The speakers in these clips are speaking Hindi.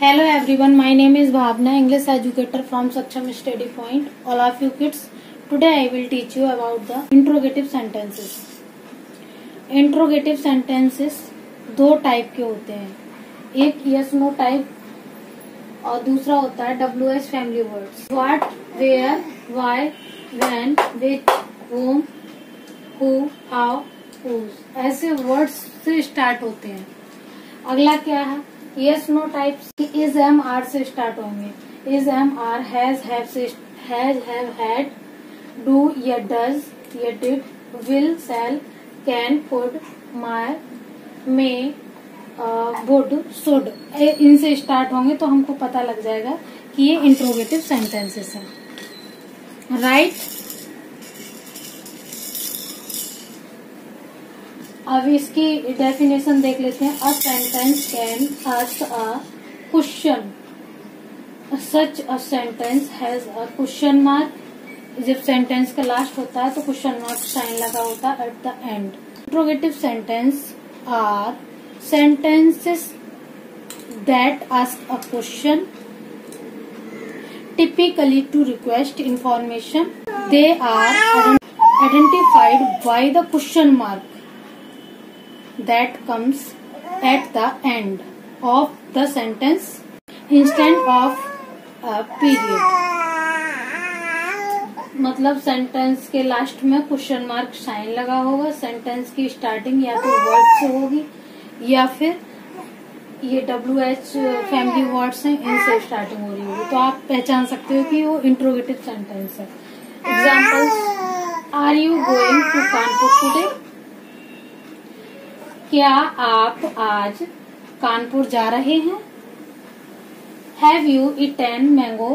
Hello everyone my name is Bhavna English educator from Saksham Study Point all of you kids today I will teach you about the interrogative sentences interrogative sentences दो टाइप के होते हैं। एक यस नो टाइप और दूसरा होता है W S family word what where why when which whom who how ऐसे वर्ड्स से स्टार्ट होते हैं। अगला क्या है? Yes no type is am are से स्टार्ट होंगे। Is am are has have से हैज़ हैव हैड डू या डज या did will shall can could might may would should इनसे स्टार्ट होंगे तो हमको पता लग जाएगा कि ये इंट्रोगेटिव सेंटेंसेस हैं। राइट अब इसकी डेफिनेशन देख लेते हैं। A sentence can ask a question such a sentence has a question mark जब सेंटेंस का लास्ट होता है तो क्वेश्चन मार्क साइन लगा होता है at the end interrogative sentence are sentences that ask a question typically to request information they are identified by the question mark that comes at the end of the sentence instead of a period. मतलब सेंटेंस के लास्ट में क्वेश्चन मार्क साइन लगा होगा सेंटेंस की स्टार्टिंग या तो वर्ड से होगी, या फिर ये डब्ल्यू एच फैमिली वर्ड्स हैं, इनसे स्टार्टिंग हो रही होगी। तो आप पहचान सकते हो कि वो इंट्रोगेटिव सेंटेंस है। Examples are you going to Kanpur today क्या आप आज कानपुर जा रहे हैं? हैव यू इटेन मैंगो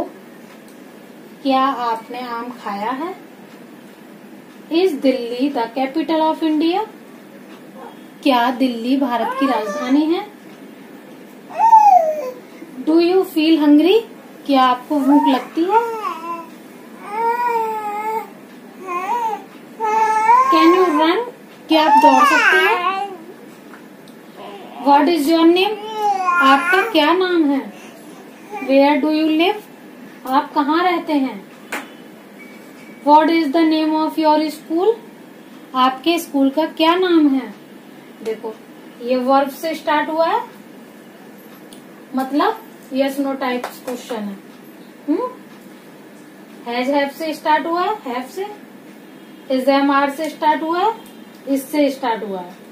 क्या आपने आम खाया है? Is Delhi the capital of India क्या दिल्ली भारत की राजधानी है? डू यू फील हंग्री क्या आपको भूख लगती है? कैन यू रन क्या आप दौड़ सकते हैं? वॉट इज़ योर नेम आपका क्या नाम है? वेयर डू यू लिव आप कहाँ रहते हैं? What is the name of your school आपके स्कूल का क्या नाम है? देखो, ये वर्ब से स्टार्ट हुआ है। मतलब यस नो टाइप क्वेश्चन है। हम्म? हैज़ हैव से स्टार्ट हुआ है। हैव से? इज़ एम आर से स्टार्ट हुआ है। इससे स्टार्ट हुआ है।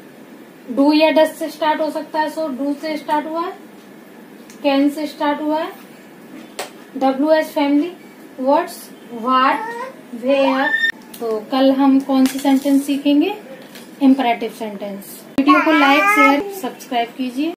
डू या डस से स्टार्ट हो सकता है, सो डू से स्टार्ट हुआ है, कैन से स्टार्ट हुआ है W S family words what where तो कल हम कौन सी सेंटेंस सीखेंगे? इम्परेटिव सेंटेंस वीडियो को लाइक शेयर सब्सक्राइब कीजिए।